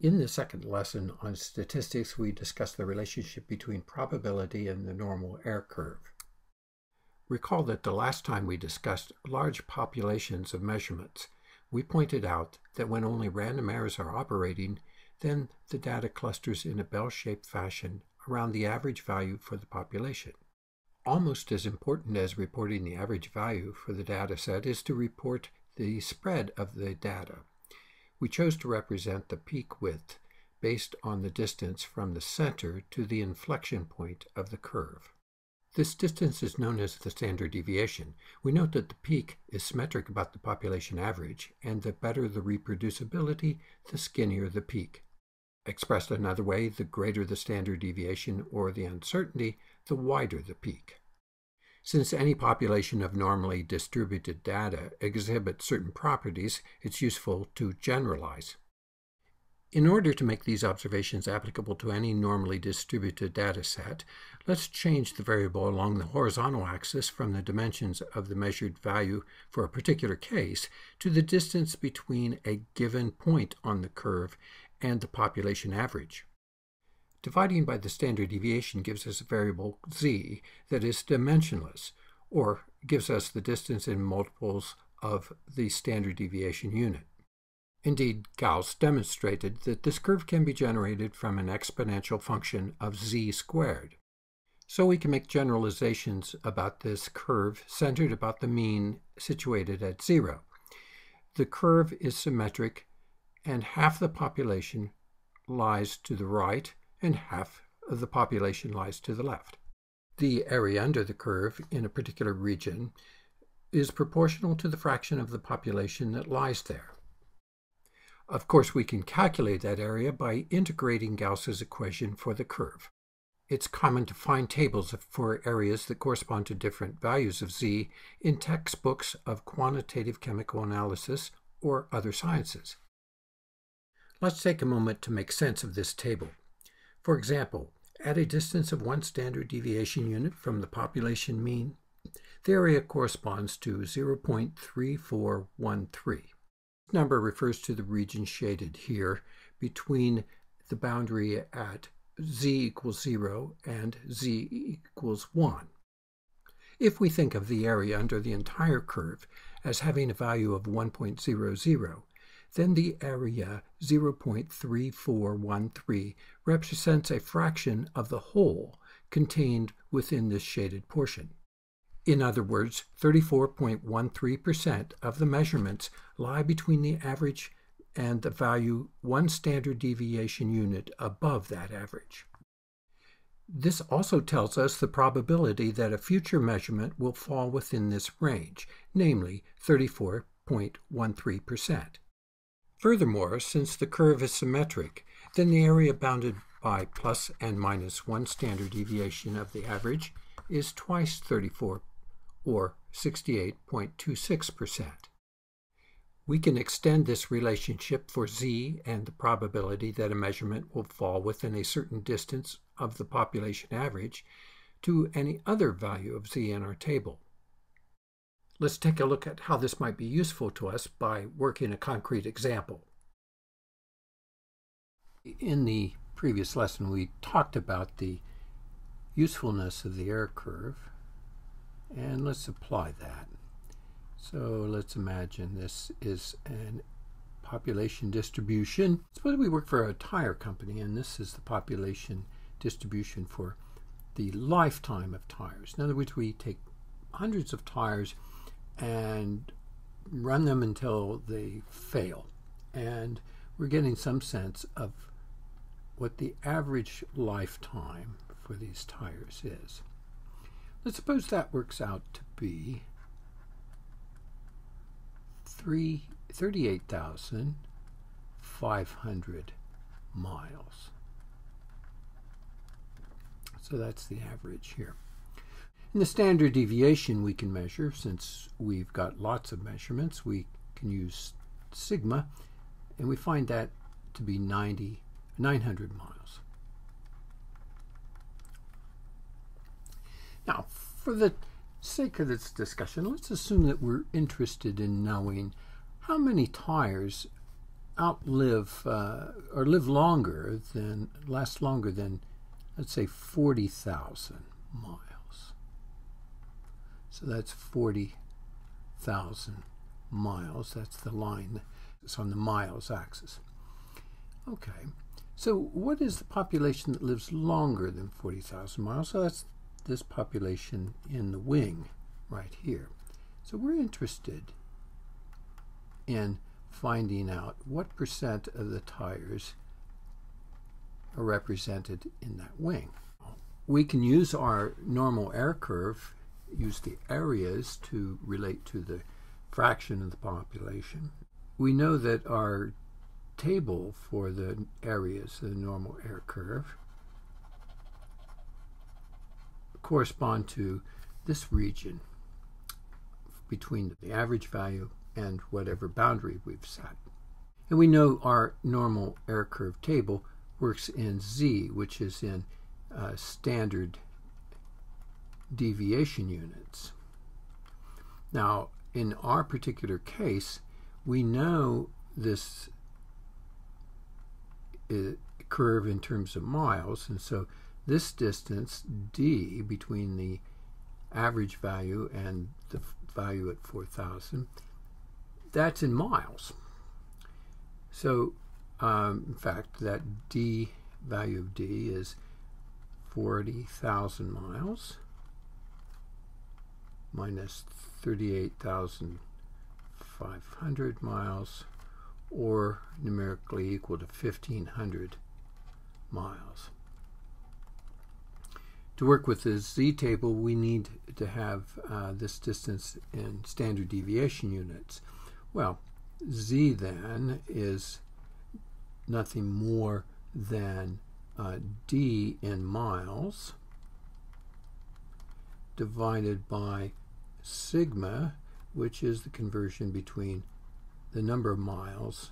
In the second lesson on statistics, we discussed the relationship between probability and the normal error curve. Recall that the last time we discussed large populations of measurements, we pointed out that when only random errors are operating, then the data clusters in a bell-shaped fashion around the average value for the population. Almost as important as reporting the average value for the data set is to report the spread of the data. We chose to represent the peak width based on the distance from the center to the inflection point of the curve. This distance is known as the standard deviation. We note that the peak is symmetric about the population average, and the better the reproducibility, the skinnier the peak. Expressed another way, the greater the standard deviation or the uncertainty, the wider the peak. Since any population of normally distributed data exhibits certain properties, it's useful to generalize. In order to make these observations applicable to any normally distributed data set, let's change the variable along the horizontal axis from the dimensions of the measured value for a particular case to the distance between a given point on the curve and the population average. Dividing by the standard deviation gives us a variable z that is dimensionless, or gives us the distance in multiples of the standard deviation unit. Indeed, Gauss demonstrated that this curve can be generated from an exponential function of z squared. So we can make generalizations about this curve centered about the mean situated at zero. The curve is symmetric and half the population lies to the right and half of the population lies to the left. The area under the curve in a particular region is proportional to the fraction of the population that lies there. Of course, we can calculate that area by integrating Gauss's equation for the curve. It's common to find tables for areas that correspond to different values of z in textbooks of quantitative chemical analysis or other sciences. Let's take a moment to make sense of this table. For example, at a distance of one standard deviation unit from the population mean, the area corresponds to 0.3413 This number refers to the region shaded here between the boundary at z equals 0 and z equals 1. If we think of the area under the entire curve as having a value of 1.00, then the area 0.3413 represents a fraction of the whole contained within this shaded portion. In other words, 34.13% of the measurements lie between the average and the value one standard deviation unit above that average. This also tells us the probability that a future measurement will fall within this range, namely 34.13%. Furthermore, since the curve is symmetric, then the area bounded by plus and minus one standard deviation of the average is twice 34 or 68.26%. We can extend this relationship for z and the probability that a measurement will fall within a certain distance of the population average to any other value of z in our table. Let's take a look at how this might be useful to us by working a concrete example. In the previous lesson, we talked about the usefulness of the error curve and let's apply that. So let's imagine this is an population distribution. Suppose we work for a tire company and this is the population distribution for the lifetime of tires. In other words, we take hundreds of tires and run them until they fail. And we're getting some sense of what the average lifetime for these tires is. Let's suppose that works out to be 38,500 miles. So that's the average here. In the standard deviation we can measure, since we've got lots of measurements, we can use sigma, and we find that to be 90, 900 miles. Now, for the sake of this discussion, let's assume that we're interested in knowing how many tires outlive uh, or live longer than, last longer than, let's say, 40,000 miles. So that's 40,000 miles. That's the line that's on the miles axis. Okay. So what is the population that lives longer than 40,000 miles? So that's this population in the wing right here. So we're interested in finding out what percent of the tires are represented in that wing. We can use our normal error curve, use the areas to relate to the fraction of the population. We know that our table for the areas, the normal error curve, correspond to this region between the average value and whatever boundary we've set. And we know our normal error curve table works in z, which is in uh, standard deviation units. Now, in our particular case, we know this uh, curve in terms of miles, and so this distance, d, between the average value and the value at 4,000, that's in miles. So, um, in fact, that d value of d is 40,000 miles minus 38,500 miles or numerically equal to 1,500 miles. To work with the z-table, we need to have uh, this distance in standard deviation units. Well, z then is nothing more than uh, d in miles divided by sigma, which is the conversion between the number of miles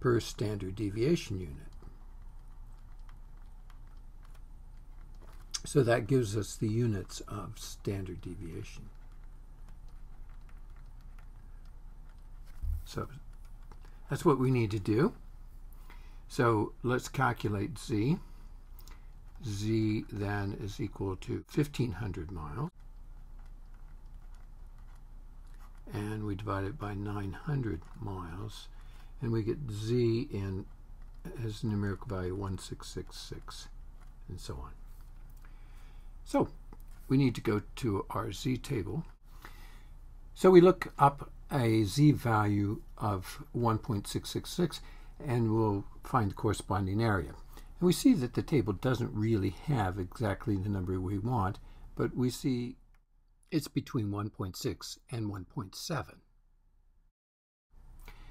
per standard deviation unit. So that gives us the units of standard deviation. So that's what we need to do. So let's calculate z. z then is equal to 1500 miles. And we divide it by 900 miles. And we get z in as numerical value 1666 and so on. So we need to go to our z table. So we look up a z-value of 1.666 and we'll find the corresponding area. And we see that the table doesn't really have exactly the number we want, but we see it's between 1.6 and 1.7.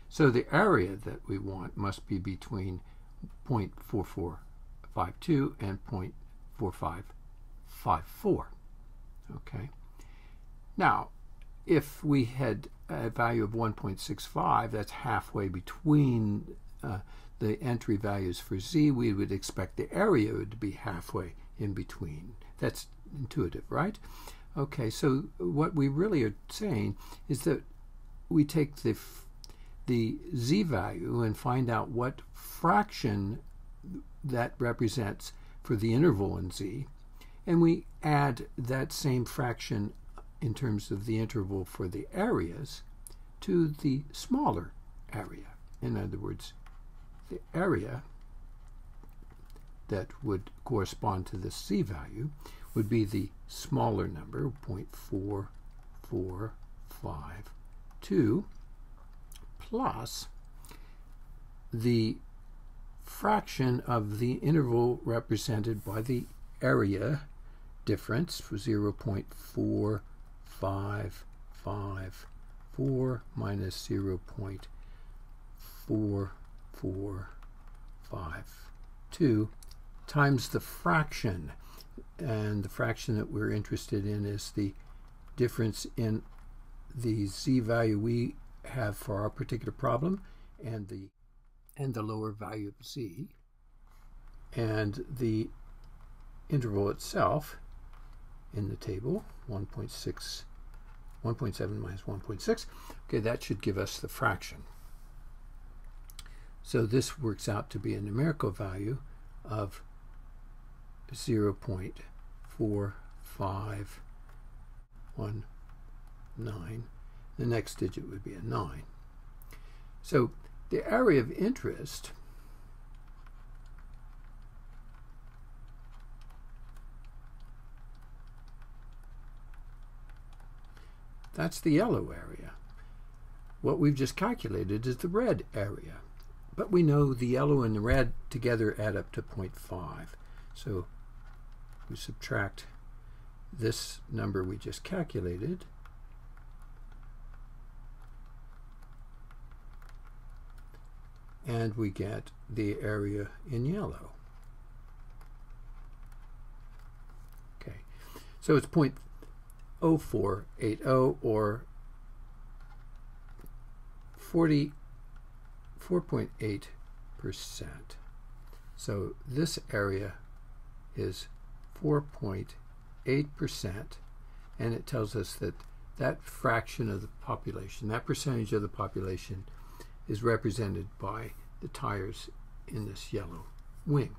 So the area that we want must be between 0.4452 and 0.4554. Okay. Now, if we had a value of 1.65, that's halfway between the entry values for z, we would expect the area to be halfway in between. That's intuitive, right? Okay, so what we really are saying is that we take the the z value and find out what fraction that represents for the interval in z, and we add that same fraction in terms of the interval for the areas to the smaller area. In other words, the area that would correspond to the z value would be the smaller number, 0.4452, plus the fraction of the interval represented by the area difference for 0.4 five five four minus zero point four four five two times the fraction and the fraction that we're interested in is the difference in the z value we have for our particular problem and the and the lower value of z and the interval itself in the table 1.6 1.7 minus 1.6. Okay, that should give us the fraction. So this works out to be a numerical value of 0.4519. The next digit would be a 9. So the area of interest That's the yellow area. What we've just calculated is the red area. But we know the yellow and the red together add up to 0.5. So we subtract this number we just calculated and we get the area in yellow. Okay, so it's 0.0480 or 40 4.8%. So this area is 4.8%, and it tells us that that fraction of the population, that percentage of the population, is represented by the tires in this yellow wing.